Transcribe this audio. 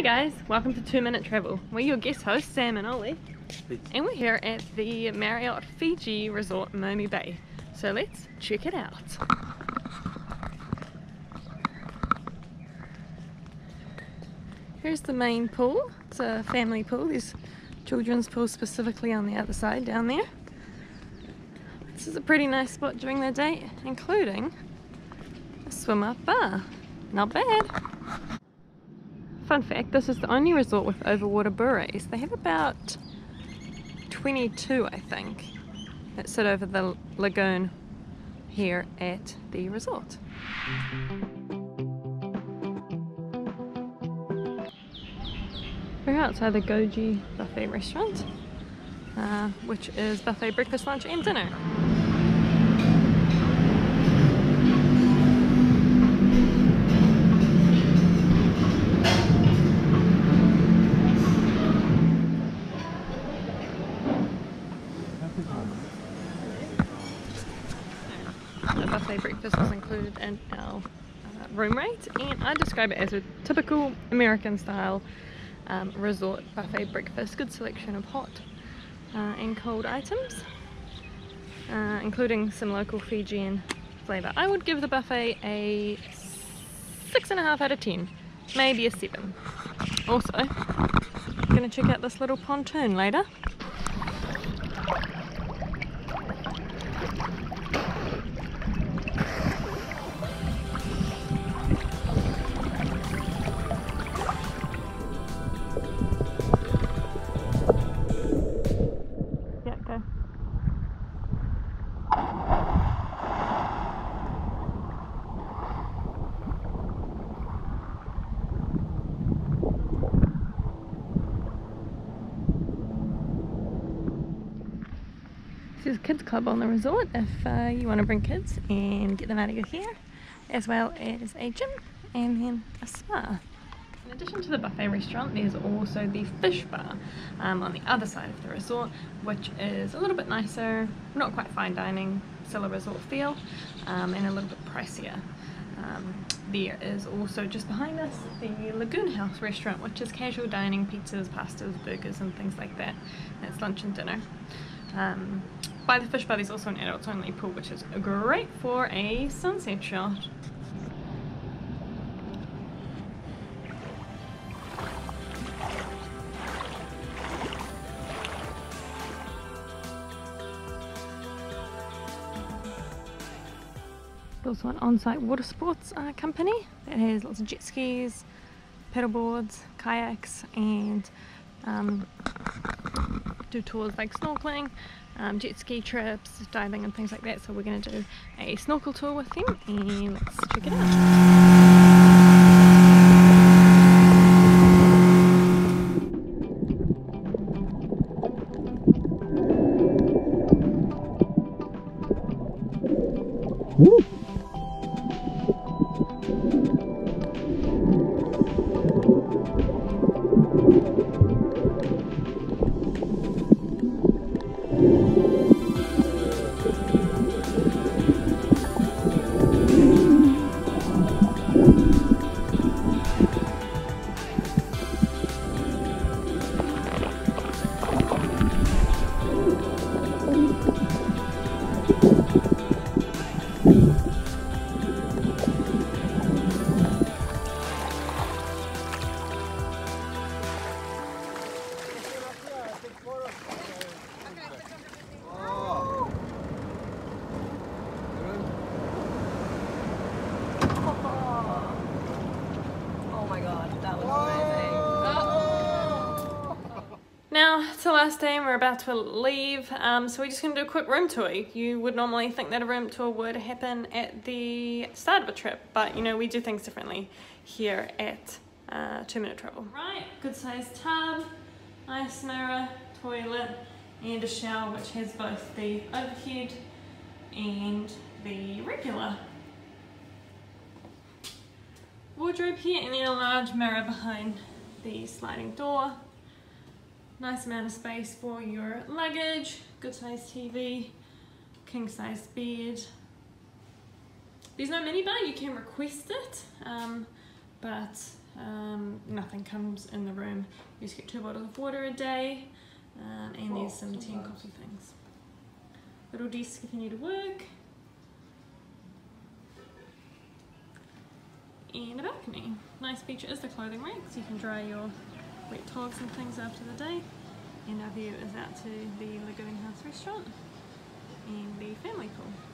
Hey guys, welcome to 2 Minute Travel. We're your guest hosts, Sam and Olly, and we're here at the Marriott Fiji Resort Momi Bay. So let's check it out. Here's the main pool. It's a family pool. There's children's pool specifically on the other side down there. This is a pretty nice spot during the day, including a swim up bar. Not bad. Fun fact, this is the only resort with overwater bures. They have about 22, I think, that sit over the lagoon here at the resort. We're outside the Goji Buffet restaurant, uh, which is buffet breakfast, lunch and dinner. Included in our uh, room rate and I describe it as a typical American style um, resort buffet breakfast. Good selection of hot uh, and cold items uh, including some local Fijian flavour. I would give the buffet a six and a half out of ten, maybe a seven. Also, to check out this little pontoon later. Is Kids Club on the resort if uh, you want to bring kids and get them out of your hair, as well as a gym and then a spa. In addition to the buffet restaurant, there's also the fish bar um, on the other side of the resort, which is a little bit nicer, not quite fine dining, still a resort feel, um, and a little bit pricier. Um, there is also just behind us the Lagoon House restaurant, which is casual dining, pizzas, pastas, burgers, and things like that. That's lunch and dinner. By the fish bar, there's also an adults only pool, which is great for a sunset shot. Also an on-site water sports uh, company that has lots of jet skis, pedal boards, kayaks, and um, do tours like snorkeling, um, jet ski trips, diving, and things like that. So we're going to do a snorkel tour with them, and let's check it out. Oh last day and we're about to leave, um, so we're just going to do a quick room tour. You would normally think that a room tour would happen at the start of a trip, but you know, we do things differently here at uh, Two Minute Travel. Right, good sized tub, nice mirror, toilet, and a shower which has both the overhead and the regular wardrobe here, and then a large mirror behind the sliding door. Nice amount of space for your luggage, good sized TV, king size bed. There's no minibar, you can request it, um, but um, nothing comes in the room. You just get two bottles of water a day, um, and there's some tea and coffee things. Little desk if you need to work. And a balcony. Nice feature is the clothing rack, so you can dry your wet togs and things after the day. And our view is out to the Lagoon House restaurant and the family pool.